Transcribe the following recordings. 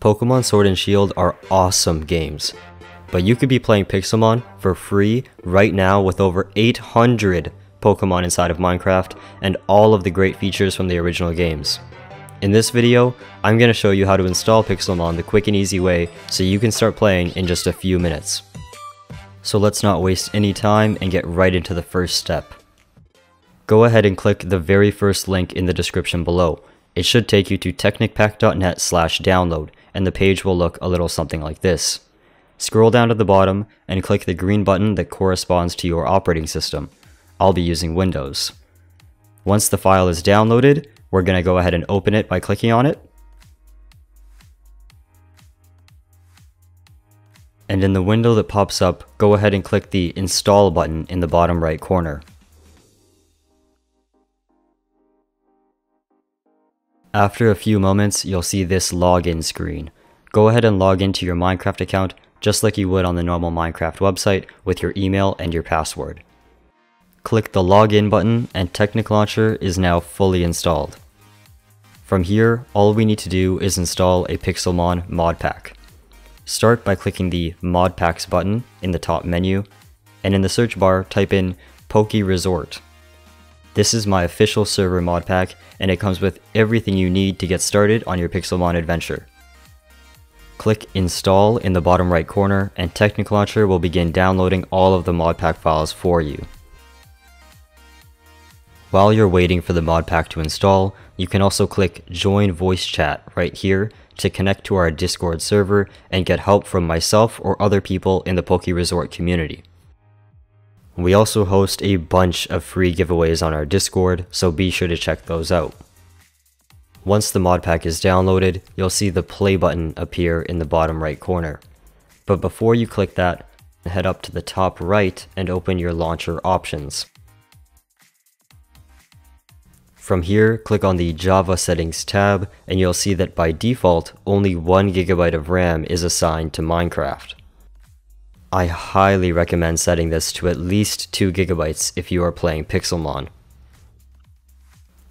Pokemon Sword and Shield are awesome games, but you could be playing Pixelmon for free right now with over 800 Pokemon inside of Minecraft and all of the great features from the original games. In this video, I'm going to show you how to install Pixelmon the quick and easy way so you can start playing in just a few minutes. So let's not waste any time and get right into the first step. Go ahead and click the very first link in the description below. It should take you to technicpack.net slash download and the page will look a little something like this. Scroll down to the bottom and click the green button that corresponds to your operating system. I'll be using Windows. Once the file is downloaded, we're going to go ahead and open it by clicking on it. And in the window that pops up, go ahead and click the Install button in the bottom right corner. After a few moments, you'll see this login screen. Go ahead and log into your Minecraft account just like you would on the normal Minecraft website with your email and your password. Click the login button and Technic Launcher is now fully installed. From here, all we need to do is install a Pixelmon mod pack. Start by clicking the Mod Packs button in the top menu, and in the search bar type in Poke Resort. This is my official server mod pack, and it comes with everything you need to get started on your Pixelmon adventure. Click Install in the bottom right corner, and Technic Launcher will begin downloading all of the mod pack files for you. While you're waiting for the mod pack to install, you can also click Join Voice Chat right here to connect to our Discord server and get help from myself or other people in the Poke Resort community. We also host a bunch of free giveaways on our Discord, so be sure to check those out. Once the mod pack is downloaded, you'll see the play button appear in the bottom right corner. But before you click that, head up to the top right and open your launcher options. From here, click on the Java Settings tab, and you'll see that by default, only 1GB of RAM is assigned to Minecraft. I highly recommend setting this to at least 2GB if you are playing Pixelmon.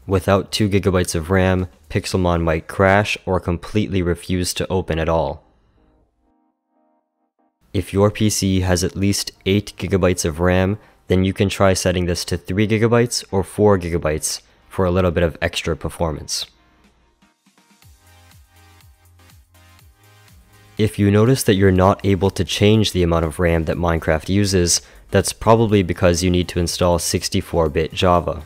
Without 2GB of RAM, Pixelmon might crash or completely refuse to open at all. If your PC has at least 8GB of RAM, then you can try setting this to 3GB or 4GB for a little bit of extra performance. If you notice that you're not able to change the amount of RAM that Minecraft uses, that's probably because you need to install 64-bit Java.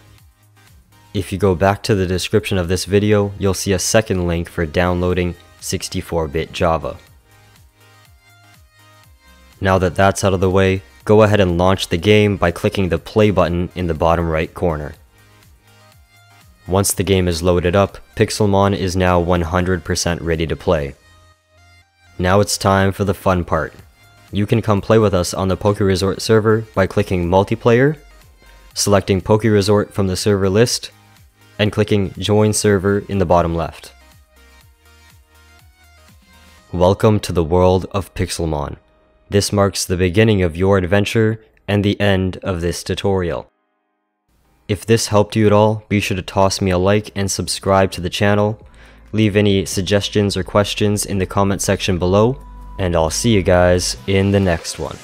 If you go back to the description of this video, you'll see a second link for downloading 64-bit Java. Now that that's out of the way, go ahead and launch the game by clicking the play button in the bottom right corner. Once the game is loaded up, Pixelmon is now 100% ready to play. Now it's time for the fun part. You can come play with us on the Poke Resort server by clicking Multiplayer, selecting Poke Resort from the server list, and clicking Join Server in the bottom left. Welcome to the world of Pixelmon. This marks the beginning of your adventure and the end of this tutorial. If this helped you at all, be sure to toss me a like and subscribe to the channel. Leave any suggestions or questions in the comment section below, and I'll see you guys in the next one.